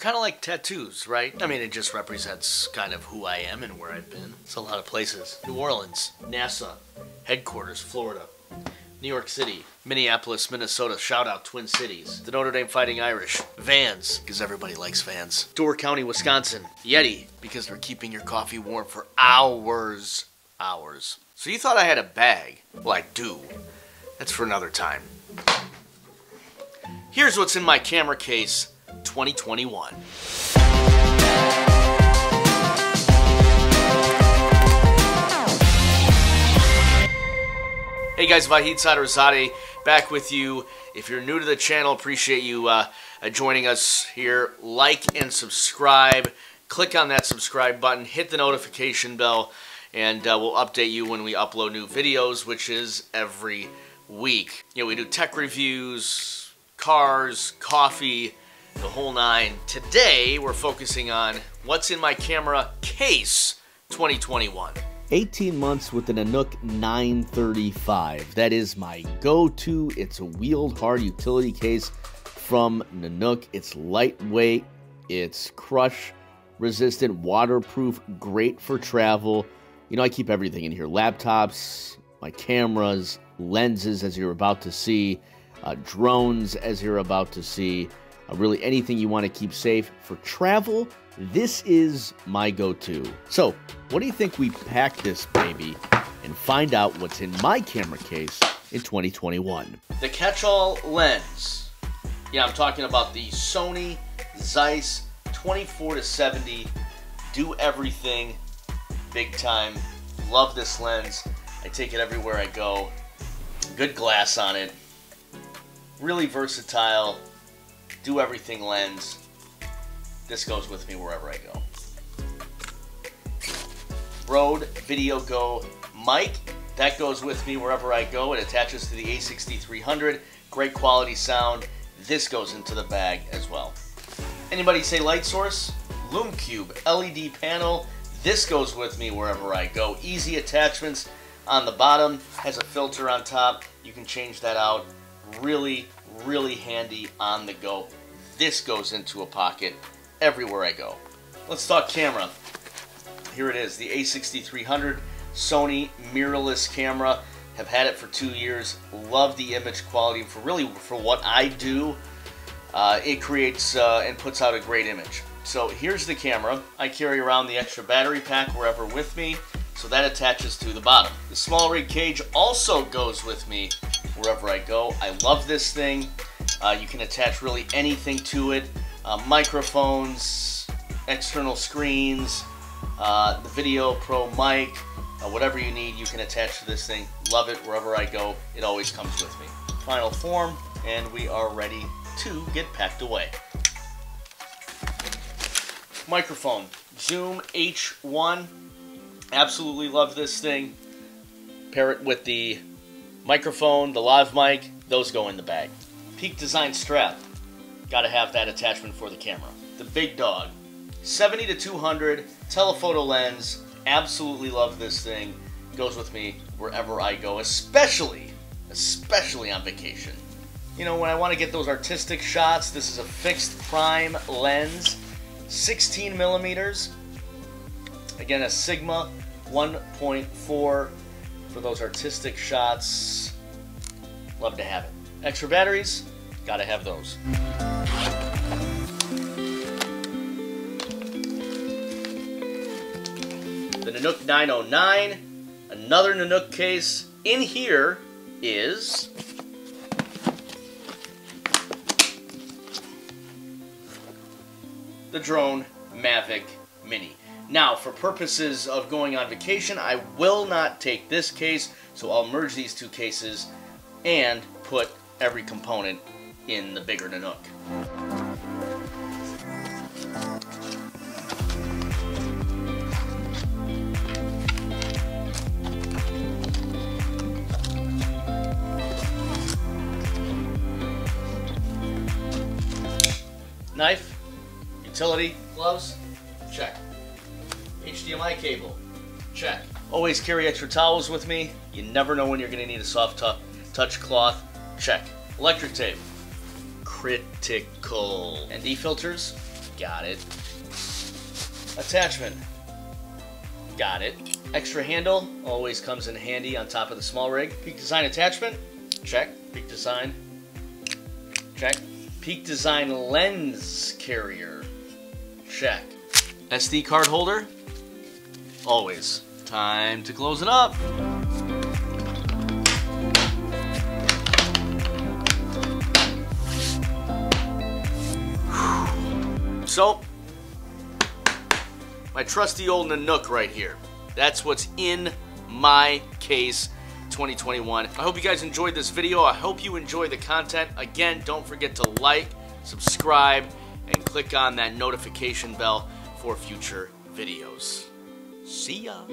Kind of like tattoos, right? I mean, it just represents kind of who I am and where I've been. It's a lot of places. New Orleans, NASA, headquarters, Florida. New York City, Minneapolis, Minnesota, shout out Twin Cities, the Notre Dame Fighting Irish, Vans, because everybody likes Vans, Door County, Wisconsin, Yeti, because they're keeping your coffee warm for hours, hours. So you thought I had a bag? Well, I do. That's for another time. Here's what's in my camera case 2021. Hey guys, Vahid Sadrzadeh back with you. If you're new to the channel, appreciate you uh, uh, joining us here. Like and subscribe. Click on that subscribe button, hit the notification bell, and uh, we'll update you when we upload new videos, which is every week. You know, we do tech reviews, cars, coffee, the whole nine. Today, we're focusing on what's in my camera case 2021. 18 months with the Nanuk 935. That is my go-to. It's a wheeled hard utility case from Nanuk. It's lightweight, it's crush resistant, waterproof, great for travel. You know, I keep everything in here. Laptops, my cameras, lenses as you're about to see, uh, drones as you're about to see, Uh, really anything you want to keep safe for travel this is my go-to. So, what do you think we pack this baby and find out what's in my camera case in 2021? The catch-all lens. Yeah, I'm talking about the Sony Zeiss 24 to 70. Do everything big time. Love this lens. I take it everywhere I go. Good glass on it. Really versatile. Do everything lens. This goes with me wherever I go. Rode Video Go mic. That goes with me wherever I go. It attaches to the A6300. Great quality sound. This goes into the bag as well. Anybody say light source? LumeCube LED panel. This goes with me wherever I go. Easy attachments on the bottom. Has a filter on top. You can change that out. Really, really handy on the go. This goes into a pocket everywhere I go. Let's talk camera. Here it is, the A6300 Sony mirrorless camera. Have had it for two years. Love the image quality for really for what I do. Uh, it creates uh, and puts out a great image. So here's the camera. I carry around the extra battery pack wherever with me, so that attaches to the bottom. The small rig cage also goes with me wherever I go. I love this thing. Uh, you can attach really anything to it uh, microphones, external screens, uh, the Video Pro mic, uh, whatever you need, you can attach to this thing. Love it wherever I go. It always comes with me. Final form, and we are ready to get packed away. Microphone, Zoom H1. Absolutely love this thing. Pair it with the microphone, the live mic, those go in the bag. Peak Design strap. Got to have that attachment for the camera. The big dog. 70 to 200 telephoto lens. Absolutely love this thing. Goes with me wherever I go, especially, especially on vacation. You know, when I want to get those artistic shots, this is a fixed prime lens, 16 millimeters. Again, a Sigma 1.4 for those artistic shots. Love to have it. Extra batteries, gotta have those. The Nanuk 909, another Nanuk case. In here is the drone Mavic Mini. Now, for purposes of going on vacation, I will not take this case, so I'll merge these two cases and put every component in the bigger Nanuk. Knife, utility, gloves, check. HDMI cable, check. Always carry extra towels with me. You never know when you're to need a soft touch cloth, check. Electric tape, critical. ND filters, Got it. Attachment. Got it. Extra handle always comes in handy on top of the small rig. Peak design attachment. Check. Peak design. Check. Peak design lens carrier. Check. SD card holder. Always. Time to close it up. So, my trusty old Nanuk right here. That's what's in my case 2021. I hope you guys enjoyed this video. I hope you enjoy the content. Again, don't forget to like, subscribe, and click on that notification bell for future videos. See ya!